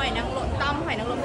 หอยนางรมตำหอยนางรม